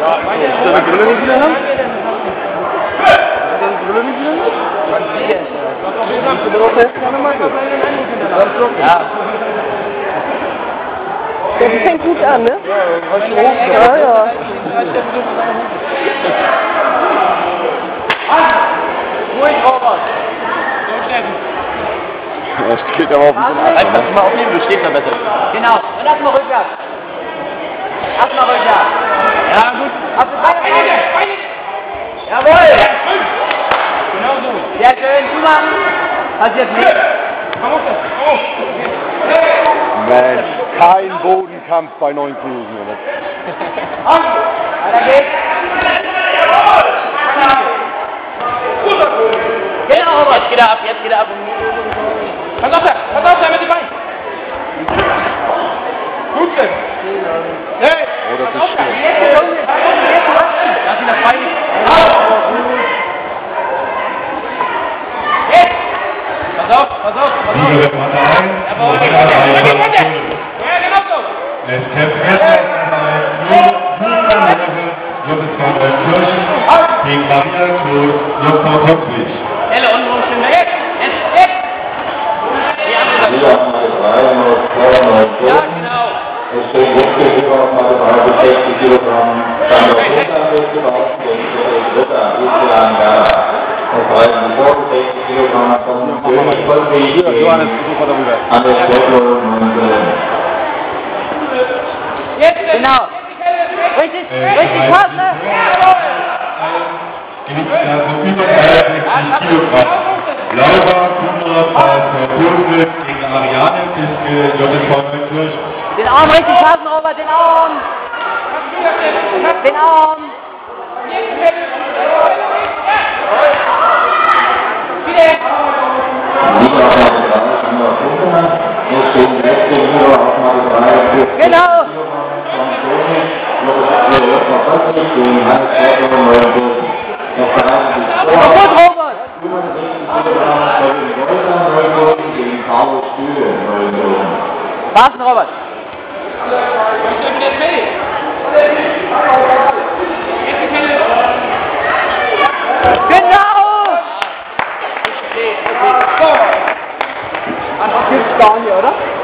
Ja, ist deine Brille nicht wieder haben? Deine Brille nicht wieder haben? Ja. Der fängt gut an, ne? Ja. Ja, ja. Ruhig, Robert. Das geht aber auf den Halt, Arsch. kannst du mal aufnehmen, du stehst da besser. Genau. Und erstmal rückwärts. Erstmal rückwärts. Ja, gut. Auf die Beine, Beine, Beine. Jawohl. Genau so. Sehr schön, zumachen. Passiert nichts. Mensch, kein Bodenkampf bei Neunkirchen. oder? Auf. Weiter geht's. Genau, Robert. Jetzt geht er ab, jetzt geht er ab. Pass auf da, pass auf da mit den Beinen. Gut denn. Hey. Liebe Partei, es kämpft Johannes Kirchen gegen Maria Knut Jungfrau Kotzwitsch. Wir haben eine Reihe mit 92 Es stehen Grundgeschirr auf Mathe 63 Kilogramm. Dann der Unterricht gebaut, der Dritter, Islam Gala. Das heißt, die vor 60 Kilogramm vom König Vollweg Hier, Johannes, gegen super darüber. Anders Botlo und Jetzt, Genau. Richtig, richtig, Partner. Gewichtsklasse über 63 Kilogramm. Laura Kummer aus Burgwitz gegen Ariane Fiske, JSV Kirchen. Den Arm richtig fassen, Robert, den Arm. Den Arm. Genau. Kaputt, Robert! Warten, Robert! Genau! Einfach gibt's da hier, oder?